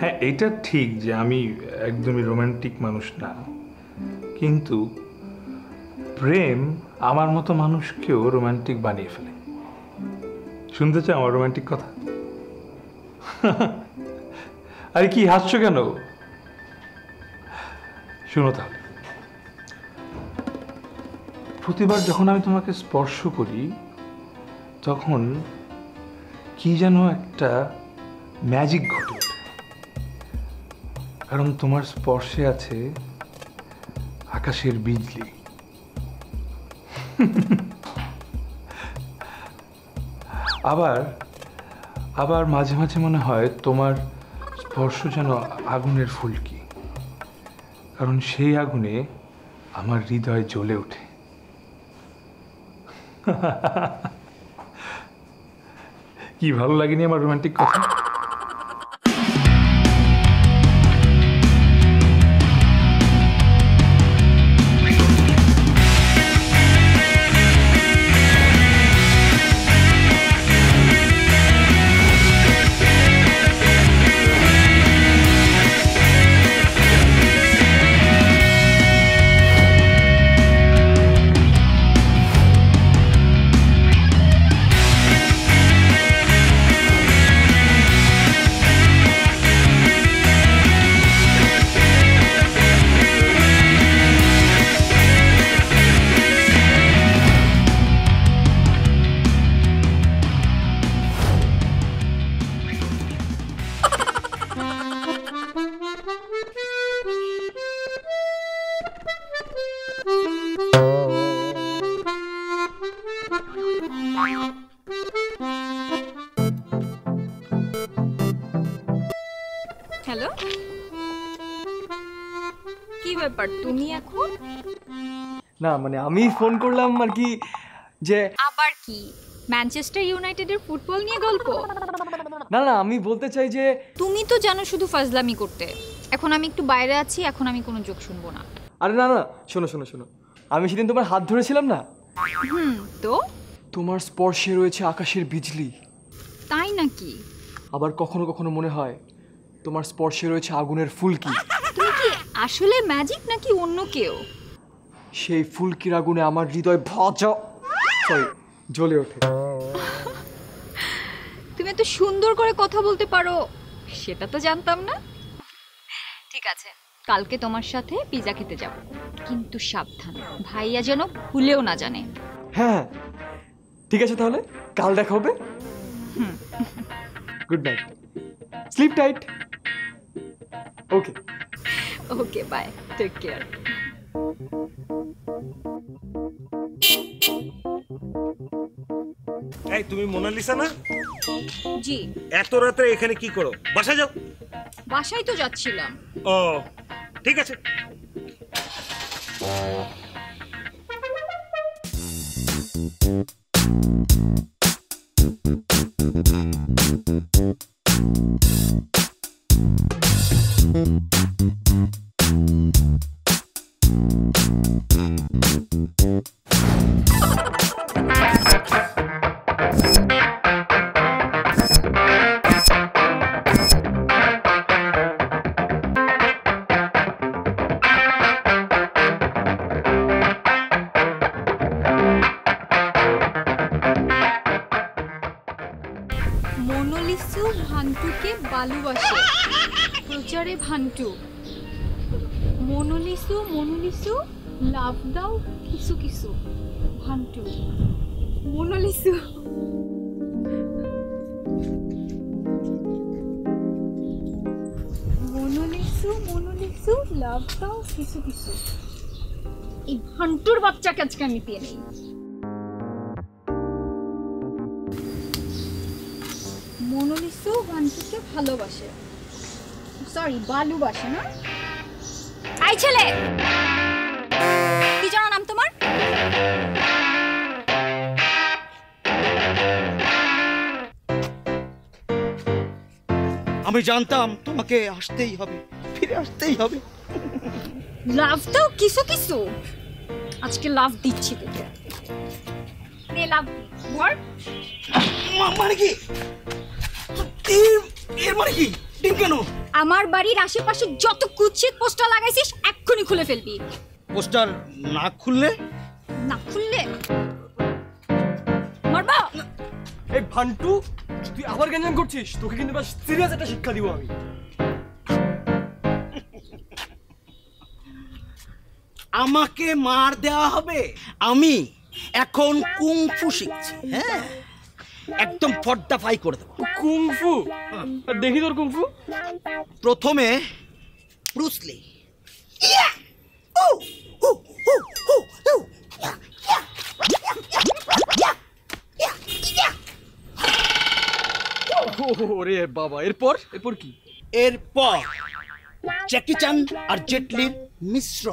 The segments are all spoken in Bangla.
হ্যাঁ এটা ঠিক যে আমি একদমই রোমান্টিক মানুষ না। কিন্তু প্রেম আমার মতো মানুষকেও রোমান্টিক বানিয়ে ফেলে। শুনতে চাও আমার রোমান্টিক কথা? আরে কি, হাসছো কেন? শুনো তাহলে। প্রতিবার যখন আমি তোমাকে স্পর্শ করি, তখন কি যেন একটা ম্যাজিক ঘটে। কারণ তোমার স্পর্শে আছে আকাশের বিজলি। আবার আবার মাঝে মাঝে মনে হয় তোমার স্পর্শ যেন আগুনের ফুলকি। কারণ সেই আগুনে আমার হৃদয় জ্বলে ওঠে। কি ভালো লাগেনি আমার রোমান্টিক কথা? ব্যাপার তুমি এখন? না মানে আমি ফোন করলাম আর কি যে আবার কি? ম্যানচেস্টার ইউনাইটেডের ফুটবল নিয়ে গল্প? না না আমি বলতে চাই যে তুমি তো জানো শুধু ফাজলামি করতে। এখন আমি একটু বাইরে আছি এখন আমি কোনো যোগ শুনব না। আরে না না শোনো শোনো শোনো। আমি সেদিন তোমার হাত ধরেছিলাম না? হুম তো? তোমার স্পর্শে রয়েছে আকাশের বিজলি। তাই নাকি? আবার কখনো কখনো মনে হয় তোমার স্পর্শে রয়েছে আগুনের ফুলকি। তুমি কি আসলে ম্যাজিক নাকি অন্য কেউ? সেই ফুলকির আগুনে আমার হৃদয় ভজ সরি জ্বলে ওঠে। তুমি এত সুন্দর করে কথা বলতে পারো সেটা তো জানতাম না। ঠিক আছে কালকে তোমার সাথে পিজা খেতে যাব। কিন্তু সাবধান ভাইয়া যেন ভুলেও না জানে। হ্যাঁ ঠিক আছে তাহলে কাল দেখা হবে। Good night sleep tight okay okay bye take care এই তুমি মোনালিসা না? জি। এত রাতে এখানে কি করো? বাসা যাও। বাসায় তো যাচ্ছিলাম। ও ঠিক আছে। কিছু ভান্টু মনোলিসু মনোলিসু লাভ দাও কিছু কিছু। এই ভান্টুর বাচ্চাকে আজকে আমি পেয়ে মনোলিসু ভান্টুকে ভালোবাসে। সরি ভালোবাসে না? আই ছেলে! আমি জানতাম তোমাকে আসতেই হবে ফিরে আসতেই হবে। লাভ দাও কিছু কিছু। আজকে লাভ দিচ্ছি তোকে। নে লাভ বল। মানে কি? এর এর মানে কি? ডিম কেন? আমার বাড়ির আশেপাশে যত কুৎসিত পোস্টার লাগাইছিস এক্ষুনি খুলে ফেলবি। পোস্টার না খুললে না খুললে মারবা এই ফান্টু তুই আবার করছিস তোকে কিন্তু সিরিয়াস একটা শিক্ষা দিব আমি আমাকে মার দেওয়া হবে। আমি এখন কুংফু শিখছি হ্যাঁ? একদম ফর্দা ফাই করে দেবো। কুংফু? দেখি তোর কুংফু। প্রথমে ব্রুসলি ওরে বাবা এরপর? এরপর কি? এরপর জ্যাকি চান আর জেটলির মিশ্র।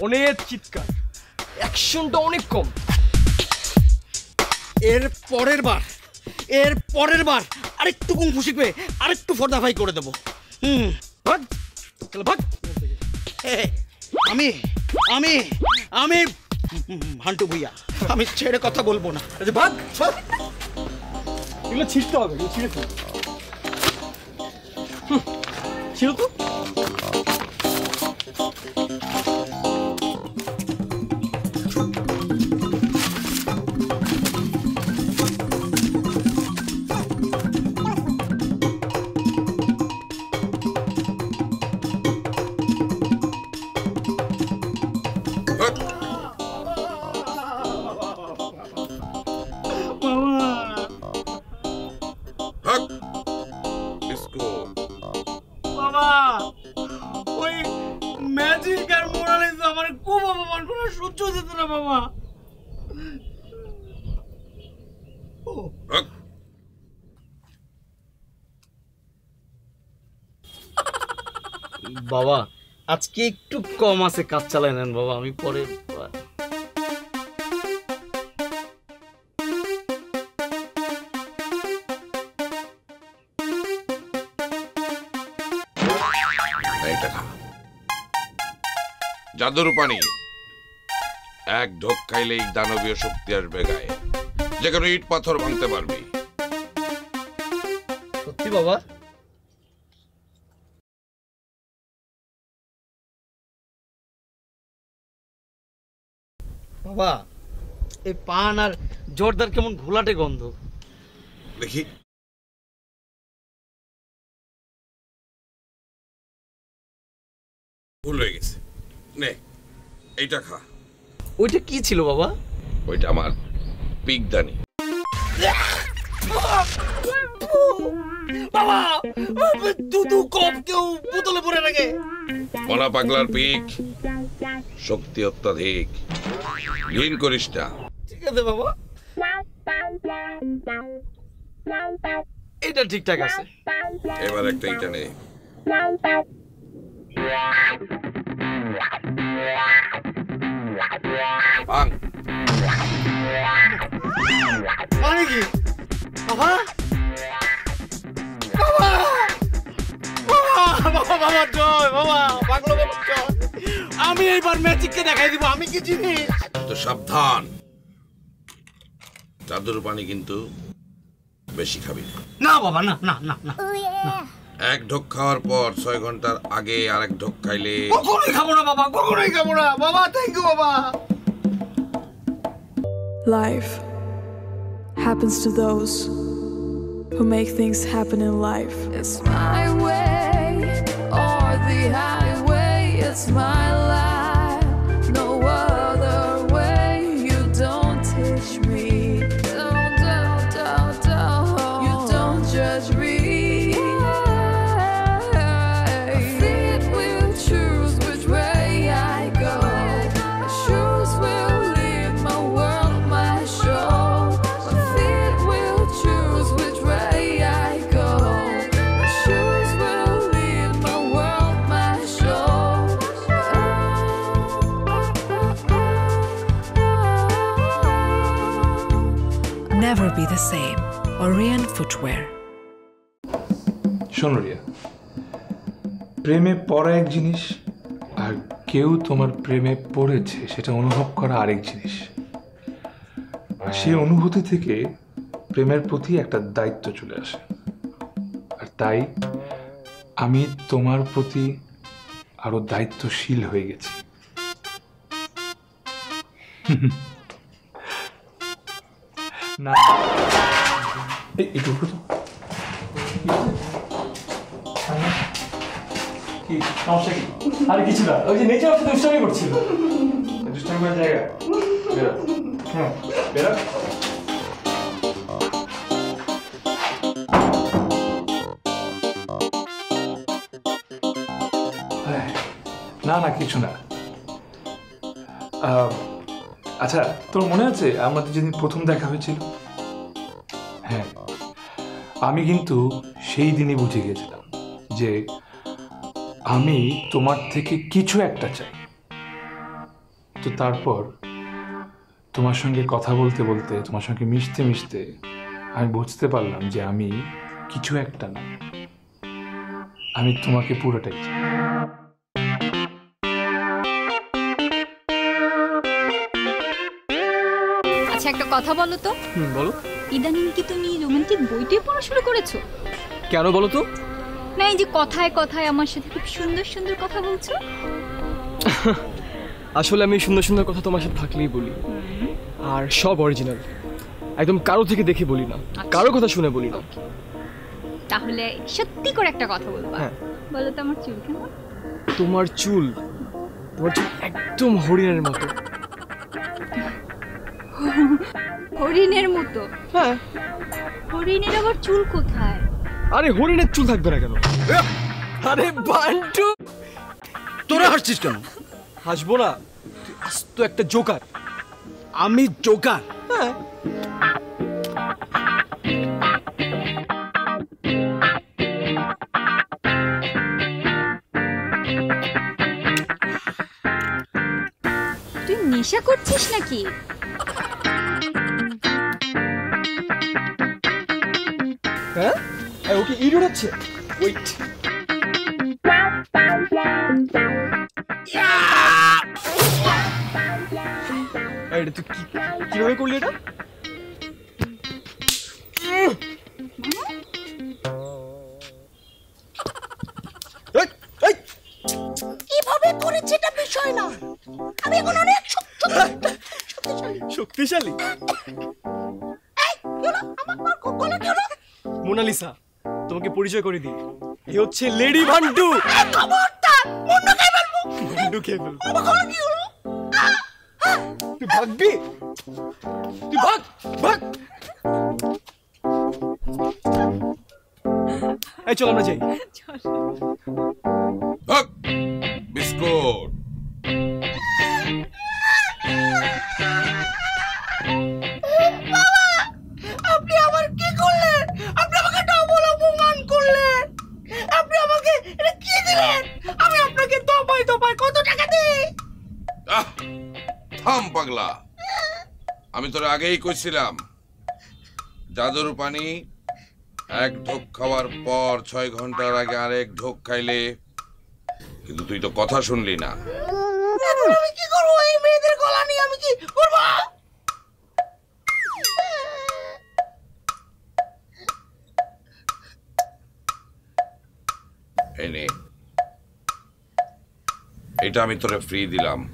অনেক চিৎকার। অ্যাকশনটা অনেক কম। এর পরের বার এর পরের বার আরেকটু কুংফু শিখবে আরেকটু ফর্দা ফাই করে দেবো। হুম। ভাগ চলো ভাগ। এ, আমি আমি আমি ভান্টু ভুইয়া, আমি ছেড়ে কথা বলব না। ভাগ ছিঁড়তে হবে ছিঁড়ে ছিল তো। বাবা আজকে একটু কম আছে কাজ চালাই নেন বাবা আমি পরে জাদুর পানি এক ঢোক খাইলেই দানবীয় শক্তি আসবে গায়ে। যে কোনো ইট পাথর ভাঙতে পারবি। সত্যি বাবা? বাবা এই পান আর জোরদার কেমন ঘোলাটে গন্ধ। দেখি। ভুল হয়ে গেছে। নে এইটা খা। ওইটা কি ছিল বাবা? ওইটা আমার পিকদানি। বাবা দুধু কপ কেউ বোতলে পড়ে রাখে। মনা পাগলার পিক। শক্তি অত্যাধিক। ঘৃণ করিস না। ঠিক আছে বাবা। এটা ঠিকঠাক আছে। এবার একটা ইটা নে। ভাঙ মানে কি? বাবা? বাবা! বাবা বাবা বাবা জয় বাবা পাগলো বাবা জয় আমি এইবার ম্যাজিককে দেখাই দিব আমি কি জিনিস? তো সাবধান। জাদুর পানি কিন্তু বেশি খাবি না। না বাবা না না না না এক ঢোক খাওয়ার পর ছয় ঘণ্টার আগে আরেক ঢোক খাইলে কখনোই খাব না বাবা কখনোই খাব না। বাবা থ্যাংক ইউ বাবা। Life happens to those who make things happen in life. It's my way or the highway. It's my life, Never be the same. Orion Footwear. শোনো রিয়া, প্রেমে পড়া এক জিনিস আর কেউ তোমার প্রেমে পড়েছে সেটা অনুভব করা আরেক জিনিস সেই অনুভূতি থেকে প্রেমের প্রতি একটা দায়িত্ব চলে আসে আর তাই আমি তোমার প্রতি আরও দায়িত্বশীল হয়ে গেছি না। এই একটু উঠো তো। কি সমস্যা কি? আর কিছু না ওই যে নেচে আমাকে দুষ্টামি করছিল। দুষ্টামি করার জায়গা? বেরো। হ্যাঁ। বেরো। না না কিছু না। আহ, আচ্ছা তোর মনে আছে আমাদের যেদিন প্রথম দেখা হয়েছিল? হ্যাঁ আমি কিন্তু সেই দিনই বুঝে গেছিলাম যে আমি তোমার থেকে কিছু একটা চাই। তো তারপর তোমার সঙ্গে কথা বলতে বলতে, তোমার সঙ্গে মিশতে মিশতে আমি বুঝতে পারলাম যে আমি কিছু একটা না। আমি তোমাকে পুরোটাই আচ্ছা একটা কথা বলো তো। হুম বলো। ইদানিং কি তুমি রোমান্টিক বইটাই পড়া শুরু করেছ? কেন বলো তো? না এই যে কথায় কথায় আমার সাথে খুব সুন্দর সুন্দর কথা বলছো। আসলে আমি সুন্দর সুন্দর কথা তোমার সাথে থাকলেই বলি। আর সব অরিজিনাল একদম কারও থেকে দেখে বলি না। কারও কথা শুনে বলি না। তাহলে সত্যি করে একটা কথা বলবা। হ্যাঁ। বলো তো আমার চুল কেমন? তোমার চুল তোমার চুল একদম হরিণের মতো। হরিণের মতো। হ্যাঁ। হরিণের আবার চুল কোথায়? আরে হরিণের চুল থাকবে না কেন? আরে বান্টু। তোরা হাসছিস কেন? হাসবো না। আস্ত একটা জোকার। আমি জোকার। হ্যাঁ। তুই নেশা করছিস নাকি? হ্যাঁ? আর ওকে ইট উড়াচ্ছে ওয়েট এটা তুই কি কীভাবে করলি এটা? কীভাবে করেছে এটা বিষয় না। আমি এখন অনেক শক্ত- শক্তিশালী? এই, কি আমার গলা কি হলো? মোনালিসা, তোমাকে পরিচয় করে দিই। এ হচ্ছে লেডি ভান্ডু? তুই ভাগবি? তুই চল, আমরা যাই। হক! দফায় কত টাকা দিই? থাম পাগলা। আমি তোর আগেই কইছিলাম জাদুর পানি এক ঢোক খাওয়ার পর ছয় ঘণ্টার আগে আরেক ঢোক খাইলে কিন্তু তুই তো কথা শুনলি না। আমি কি করব? এই মেয়েদের গলা নিয়ে আমি কি করব? এই নে। এটা আমি তোরে ফ্রি দিলাম।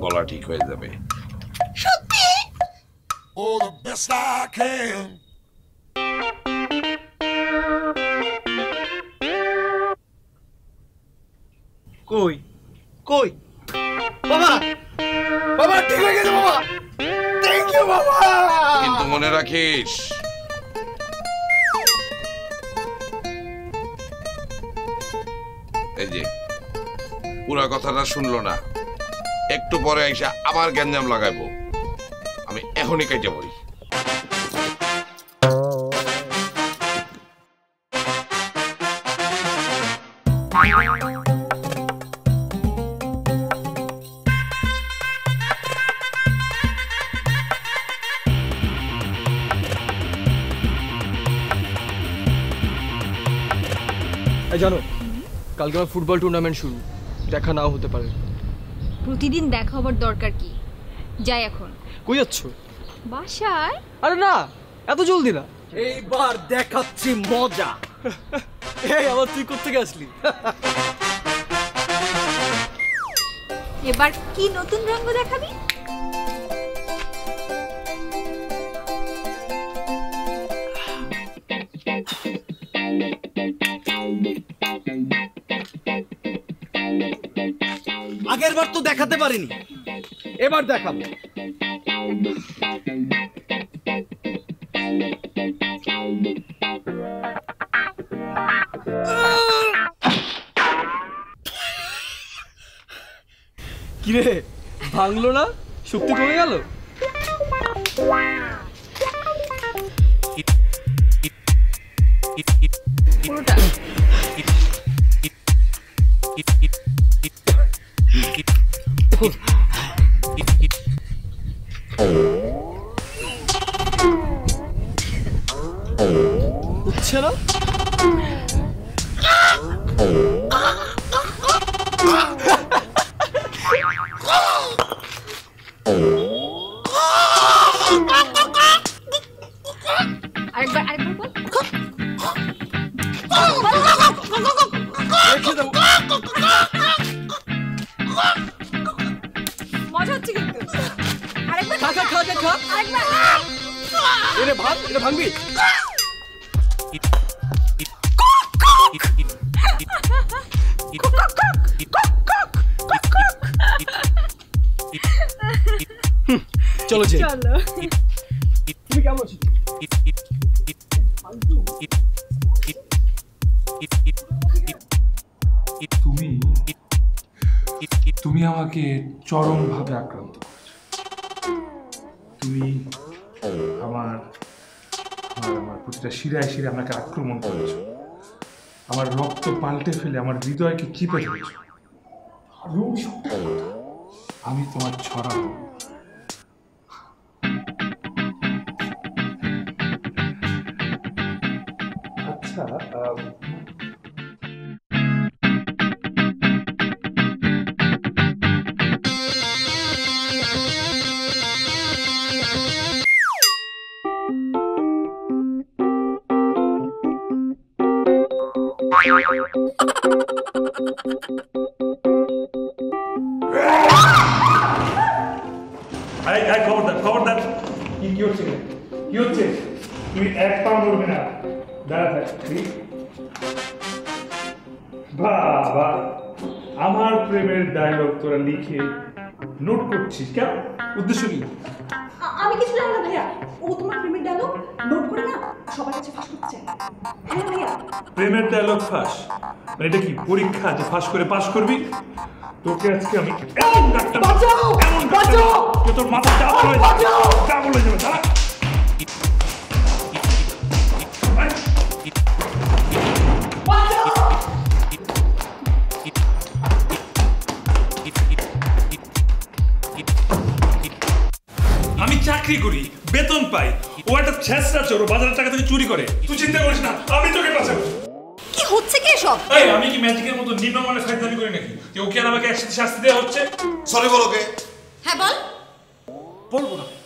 গলা ঠিক হয়ে যাবে। সত্যি? কই? কই? বাবা! বাবা ঠিক হয়ে গেছে বাবা। থ্যাংক ইউ বাবা! কিন্তু মনে রাখিস পুরা কথাটা শুনলো না। একটু পরে এসে আবার গ্যাঞ্জাম লাগাইবো। আমি এখনই কেটে পড়ি। জানো, কালকে আমার ফুটবল টুর্নামেন্ট শুরু। দেখা নাও হতে পারে। প্রতিদিন দেখা হবার দরকার কি? যাই এখন। কই যাচ্ছ? বাসায়? আরে না এত জলদি না। এইবার দেখাচ্ছি মজা। এই আবার তুই কোথেকে আসলি? এবার কি নতুন রঙ দেখাবি? আগের বার তো দেখাতে পারিনি। এবার দেখাবো। কিরে ভাঙলো না? শক্তি কমে গেল? পুরোটা। হচ্ছে মজা হচ্ছে কিন্তু আরেকবার খা খা খা খা খা আরেকবার এটা ভাঙ এটা ভাঙবি হুম, চলো যে চলো তুমি কেমন আছো তুমি তুমি আমাকে চরমভাবে আক্রান্ত করেছ। তুমি আমার আমার প্রতিটা শিরায় শিরে আমাকে আক্রমণ করেছ। আমার রক্ত পাল্টে ফেলে আমার হৃদয়কে চিপে ধরেছো। আমি তোমার ছড়া আরে আরে খবরদার খবরদার কি কি হচ্ছে? কি হচ্ছে? তুই এক পা নড়বি না। দাঁড়া থাক বাবা আমার প্রেমের ডায়লগ তোরা লিখে নোট করছিস কেন? উদ্দেশ্য কি? আমি কিছু জানি না ভাইয়া। ও তোমার প্রেমের ডায়লগ নোট করে না সবার কাছে ফাঁস করতে হ্যাঁ ভাইয়া। প্রেমের ডায়লগ ফাঁস মানে এটা কি পরীক্ষা যে ফাঁস করে পাস করবি? তোকে আজকে আমি এমন ডাক্তার এমন ডাক্তার যে তোর মাথা চাপ হয়ে হয়ে যাবে দাঁড়া। আমি চাকরি করি বেতন পাই। ও একটা ছেঁচড়া চোর বাজারের টাকা থেকে চুরি করে। তুই চিন্তা করিস না আমি তোকে বাঁচাবো। কি হচ্ছে কি সব এই আমি কি ম্যাজিকের মতো নিম্নমানের ফাইজলামি করি নাকি? যে কি আর আমাকে একসাথে শাস্তি দেওয়া হচ্ছে? সরি বলো কে? হ্যাঁ বল। বলব না।